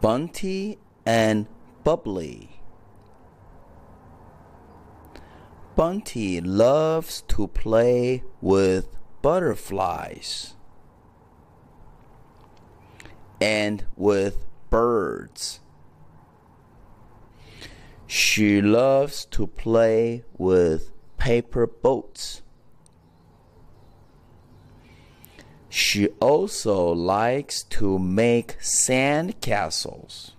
Bunty and Bubbly. Bunty loves to play with butterflies and with birds. She loves to play with paper boats. She also likes to make sand castles.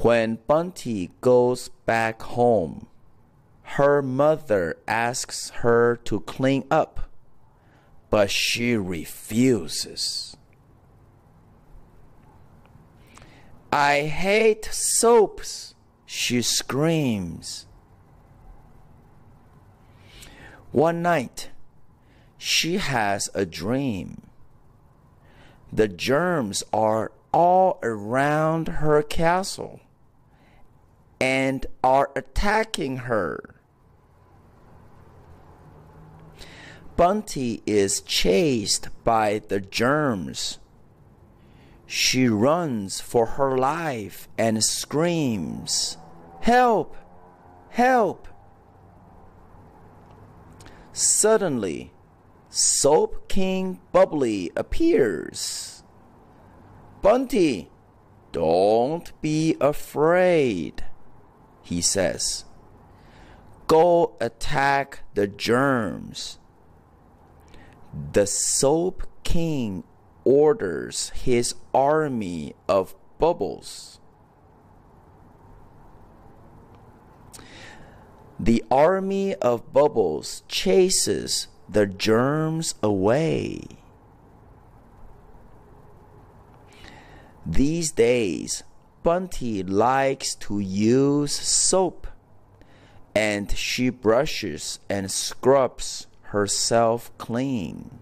When Bunty goes back home, her mother asks her to clean up, but she refuses. I hate soaps, she screams. One night, she has a dream. The germs are all around her castle and are attacking her. Bunty is chased by the germs. She runs for her life and screams, Help! Help! Suddenly, Soap King Bubbly appears. Bunty, don't be afraid, he says. Go attack the germs. The Soap King orders his army of bubbles. The army of bubbles chases the germs away. These days, Bunty likes to use soap and she brushes and scrubs herself clean.